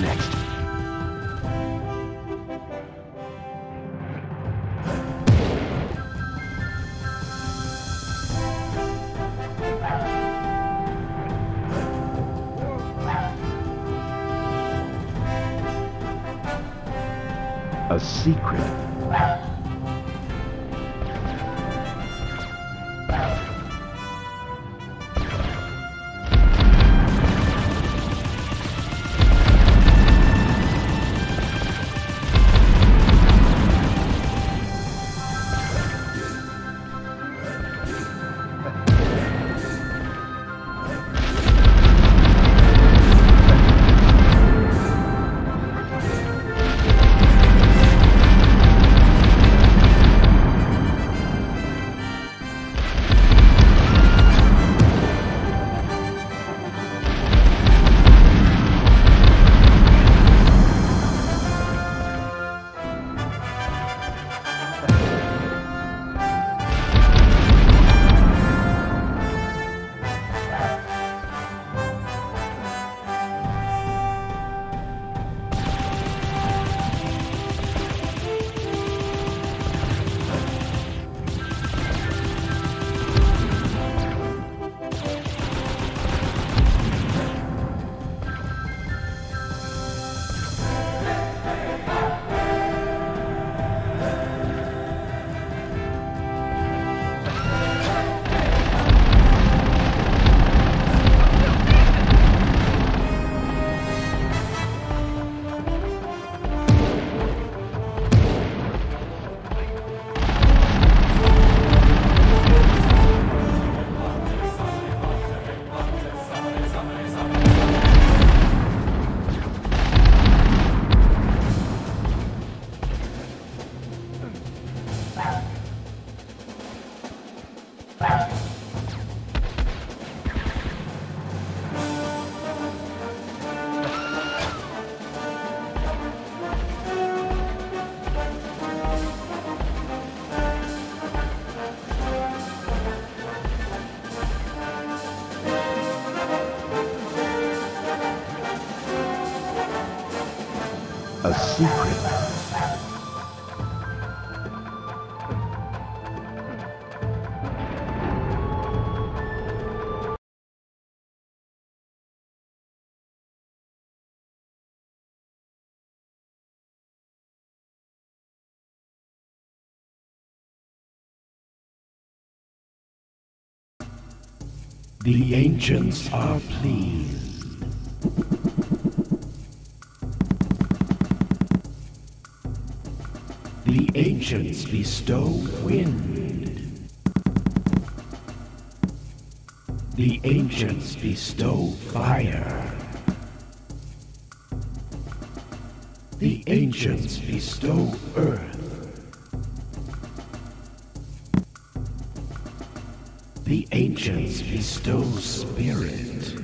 next. A secret A secret. The ancients are pleased. Ancients bestow wind. The ancients bestow fire. The ancients bestow earth. The ancients bestow spirit.